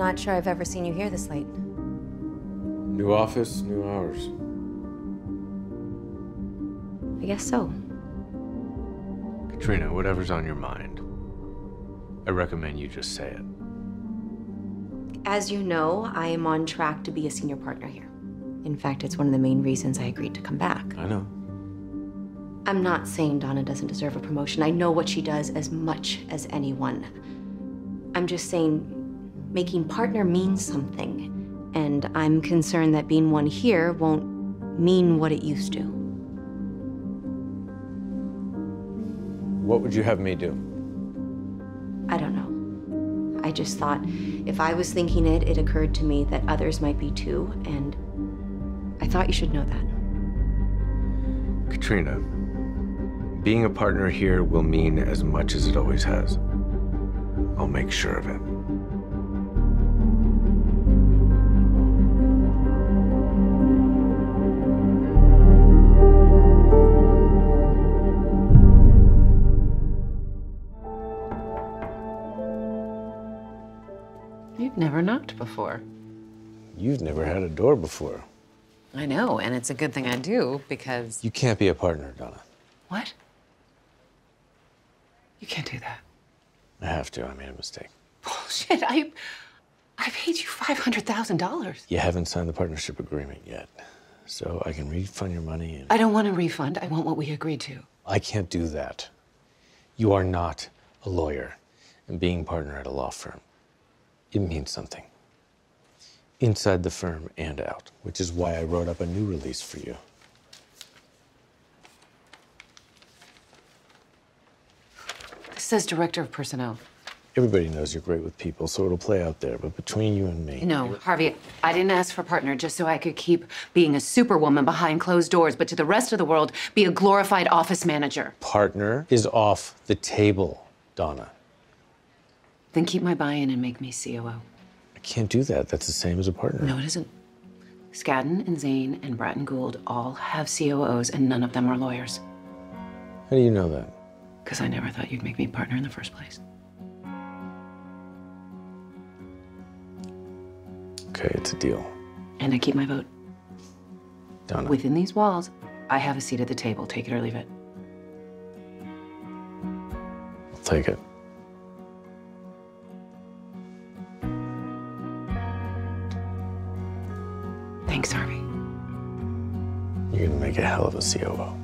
not sure I've ever seen you here this late. New office, new hours. I guess so. Katrina, whatever's on your mind, I recommend you just say it. As you know, I am on track to be a senior partner here. In fact, it's one of the main reasons I agreed to come back. I know. I'm not saying Donna doesn't deserve a promotion. I know what she does as much as anyone. I'm just saying making partner means something. And I'm concerned that being one here won't mean what it used to. What would you have me do? I don't know. I just thought if I was thinking it, it occurred to me that others might be too, and I thought you should know that. Katrina, being a partner here will mean as much as it always has. I'll make sure of it. You've never knocked before. You've never had a door before. I know, and it's a good thing I do because. You can't be a partner, Donna. What? You can't do that. I have to. I made a mistake. Bullshit. I. I paid you $500,000. You haven't signed the partnership agreement yet. So I can refund your money and I don't want a refund. I want what we agreed to. I can't do that. You are not a lawyer and being partner at a law firm. It means something. Inside the firm and out, which is why I wrote up a new release for you. This says Director of Personnel. Everybody knows you're great with people, so it'll play out there. But between you and me, No, Harvey, I didn't ask for partner just so I could keep being a superwoman behind closed doors, but to the rest of the world, be a glorified office manager. partner is off the table, Donna. Then keep my buy in and make me COO. I can't do that. That's the same as a partner. No, it isn't. Skadden and Zane and Bratton Gould all have COOs, and none of them are lawyers. How do you know that? Because I never thought you'd make me partner in the first place. Okay, it's a deal. And I keep my vote. Donna. Within these walls, I have a seat at the table. Take it or leave it. I'll take it. Thanks, Harvey. You're gonna make a hell of a COO.